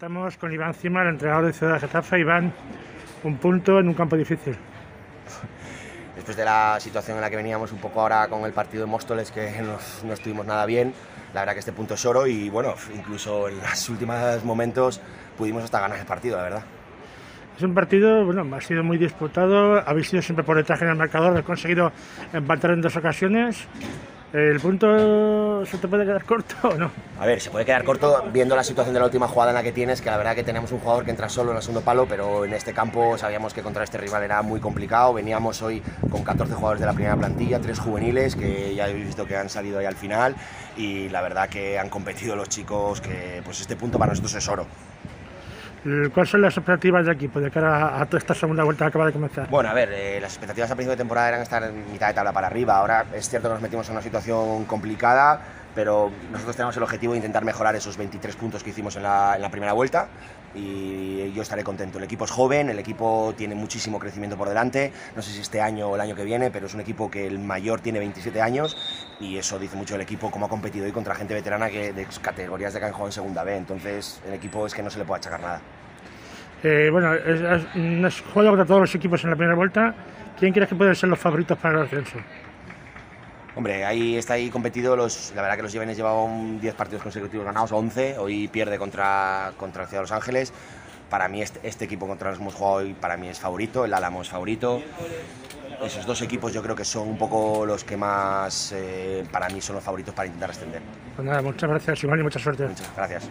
Estamos con Iván Cima, el entrenador de Ciudad de Getafe. Iván, un punto en un campo difícil. Después de la situación en la que veníamos un poco ahora con el partido de Móstoles, que no estuvimos nada bien, la verdad que este punto es oro y bueno, incluso en los últimos momentos pudimos hasta ganar el partido, la verdad. Es un partido, bueno, ha sido muy disputado, habéis sido siempre por detrás en el marcador, habéis conseguido empatar en dos ocasiones. ¿El punto se te puede quedar corto o no? A ver, se puede quedar corto viendo la situación de la última jugada en la que tienes, que la verdad que tenemos un jugador que entra solo en el segundo palo, pero en este campo sabíamos que contra este rival era muy complicado. Veníamos hoy con 14 jugadores de la primera plantilla, tres juveniles que ya habéis visto que han salido ahí al final y la verdad que han competido los chicos, que pues este punto para nosotros es oro. ¿Cuáles son las expectativas del equipo de cara a toda esta segunda vuelta que acaba de comenzar? Bueno, a ver, eh, las expectativas al principio de temporada eran estar en mitad de tabla para arriba. Ahora es cierto que nos metimos en una situación complicada, pero nosotros tenemos el objetivo de intentar mejorar esos 23 puntos que hicimos en la, en la primera vuelta y yo estaré contento. El equipo es joven, el equipo tiene muchísimo crecimiento por delante. No sé si este año o el año que viene, pero es un equipo que el mayor tiene 27 años y eso dice mucho del equipo, cómo ha competido hoy contra gente veterana que de categorías de en segunda B. Entonces, el equipo es que no se le puede achacar nada. Eh, bueno, es, es, contra todos los equipos en la primera vuelta. ¿Quién crees que pueden ser los favoritos para el ascenso? Hombre, ahí está ahí competido. Los, la verdad que los Llevanes llevaban 10 partidos consecutivos ganados, 11. Hoy pierde contra, contra el Ciudad de Los Ángeles. Para mí, este, este equipo contra los que hemos jugado hoy, para mí es favorito. El Álamo es favorito. Esos dos equipos yo creo que son un poco los que más, eh, para mí, son los favoritos para intentar ascender. Pues nada, muchas gracias, Iván, y mucha suerte. Muchas gracias.